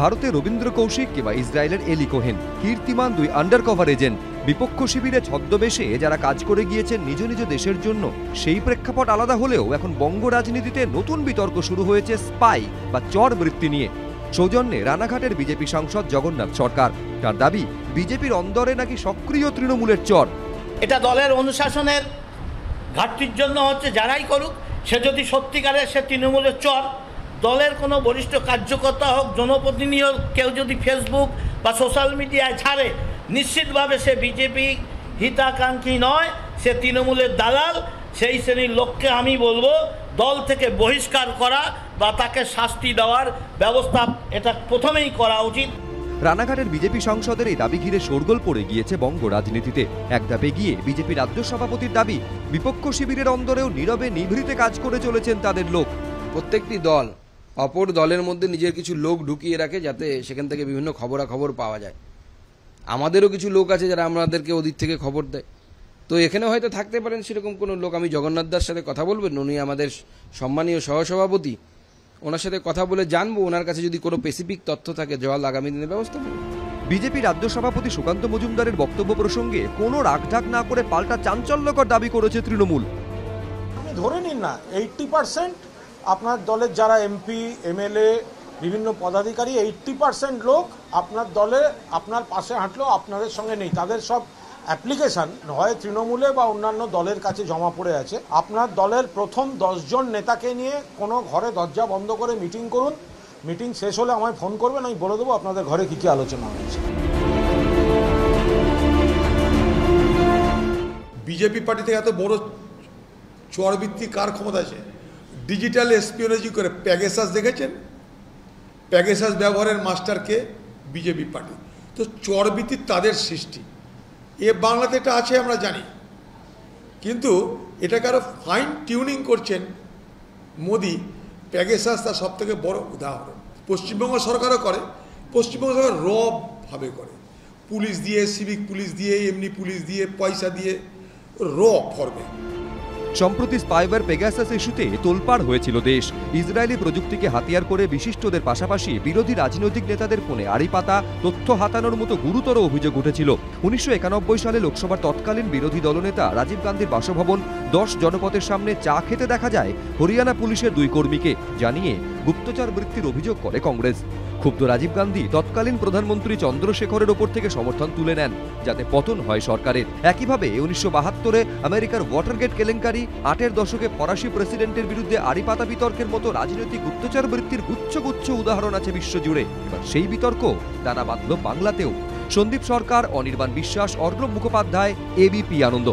ভারতে রবীন্দ্র কৌশিক কিংবা ইসরায়েলের এলি কোহেন। কীর্তিমান দুই আন্ডার কভার এজেন্ট বিপক্ষ শিবিরে ছদ্মবেশে যারা কাজ করে গিয়েছেন নিজ নিজ দেশের জন্য, সেই প্রেক্ষাপট আলাদা হলেও এখন বঙ্গ রাজনীতিতে নতুন বিতর্ক শুরু হয়েছে স্পাই বা চর বৃত্তি নিয়ে। সৌজন্যে রানাঘাটের বিজেপি সাংসদ জগন্নাথ সরকার। তার দাবি, বিজেপির অন্দরে নাকি সক্রিয় তৃণমূলের চর। এটা দলের অনুশাসনের ঘাটতির জন্য হচ্ছে, যারাই করুক, সে যদি সত্যিকারের সে তৃণমূলের চর দলের কোনো বরিষ্ঠ কার্যকর্তা হোক জনপ্রতিনিধি হোক কেউ যদি ফেসবুক বা সোশ্যাল মিডিয়ায় ছাড়ে নিশ্চিতভাবে সে বিজেপি হিতাকাঙ্ক্ষী নয় সে তৃণমূলের দালাল সেই শ্রেণির লোককে আমি বলব দল থেকে বহিষ্কার করা বা তাকে শাস্তি দেওয়ার ব্যবস্থা এটা প্রথমেই করা উচিত। রানাঘাটের বিজেপি সংসদের এই দাবি ঘিরে শোরগোল পড়ে গিয়েছে বঙ্গ রাজনীতিতে। এক ধাপে গিয়ে বিজেপি রাজ্য সভাপতির দাবি বিপক্ষ শিবিরের অন্দরেও নীরবে নিভৃতে কাজ করে চলেছেন তাদের লোক। প্রত্যেকটি দল অপর দলের মধ্যে নিজের কিছু লোক ঢুকিয়ে রাখে যাতে সেখান থেকে বিভিন্ন খবরাখবর পাওয়া যায়। আমাদেরও কিছু লোক আছে যারা আমাদেরকে ওদিক থেকে খবর দেয়। তো এখানে হয়তো থাকতে পারেন সেরকম কোনো লোক। আমি জগন্নাথ দার সাথে কথা বলবেন উনি আমাদের সম্মানীয় সহসভাপতি। ওনার সাথে কথা বলে জানব ওনার কাছে যদি কোনো স্পেসিফিক তথ্য থাকে জল আগামী দিনে ব্যবস্থা করব বিজেপি রাজ্য সভাপতি সুকান্ত মজুমদারের বক্তব্য প্রসঙ্গে কোনো রাগঢাক না করে পাল্টা চাঞ্চল্যকর দাবি করেছে তৃণমূল। ধরে নিন না এইট্টি পার্সেন্ট আপনার দলের যারা এমপি এমএলএ বিভিন্ন পদাধিকারী এইট্টি পার্সেন্ট লোক আপনার দলে আপনার পাশে হাঁটলেও আপনাদের সঙ্গে নেই। তাদের সব অ্যাপ্লিকেশন হয় তৃণমূলে বা অন্যান্য দলের কাছে জমা পড়ে আছে। আপনার দলের প্রথম দশজন নেতাকে নিয়ে কোনো ঘরে দরজা বন্ধ করে মিটিং করুন। মিটিং শেষ হলে আমায় ফোন করবেন, আমি বলে দেবো আপনাদের ঘরে কী কী আলোচনা হয়েছে। বিজেপি পার্টি থেকে এত বড় চরবৃত্তি কার ক্ষমতা আছে? ডিজিটাল এসপিওলজি করে প্যাগেসাস দেখেছেন? প্যাগেসাস ব্যবহারের মাস্টারকে বিজেপি পার্টি। তো চরবৃত্তি তাদের সৃষ্টি। এ বাংলাতে এটা আছে, আমরা জানি। কিন্তু এটাকে আরও ফাইন টিউনিং করছেন মোদি। প্যাগেসাস তার সব থেকে বড় উদাহরণ। পশ্চিমবঙ্গ সরকারও করে, পশ্চিমবঙ্গ সরকার রভাবে করে। পুলিশ দিয়ে সিভিক পুলিশ দিয়ে, এমনি পুলিশ দিয়ে, পয়সা দিয়ে, র ফর্মে সম্প্রতি স্পাইবার পেগাসাস ইস্যুতে তোলপাড় হয়েছিল দেশ। ইসরায়েলি প্রযুক্তিকে হাতিয়ার করে বিশিষ্টদের পাশাপাশি বিরোধী রাজনৈতিক নেতাদের ফোনে আড়ি পাতা তথ্য হাতানোর মতো গুরুতর অভিযোগ উঠেছিল। উনিশশো একানব্বই সালে লোকসভার তৎকালীন বিরোধী দলনেতা রাজীব গান্ধীর বাসভবন দশ জনপথের সামনে চা খেতে দেখা যায় হরিয়ানা পুলিশের দুই কর্মীকে, জানিয়ে গুপ্তচর বৃত্তির অভিযোগ করে কংগ্রেস। ক্ষুব্ধ রাজীব গান্ধী তৎকালীন প্রধানমন্ত্রী চন্দ্রশেখরের ওপর থেকে সমর্থন তুলে নেন, যাতে পতন হয় সরকারের। একইভাবে উনিশশো বাহাত্তরে আমেরিকার ওয়াটারগেট কেলেঙ্কারি, আটের দশকে ফরাসি প্রেসিডেন্টের বিরুদ্ধে আড়িপাতা বিতর্কের মতো রাজনৈতিক গুপ্তচর বৃত্তির গুচ্ছ গুচ্ছ উদাহরণ আছে বিশ্বজুড়ে। এবার সেই বিতর্ক দানা বাঁধল বাংলাতেও। সন্দীপ সরকার, অনির্বাণ বিশ্বাস, অর্ণব মুখোপাধ্যায় এবিপি আনন্দ।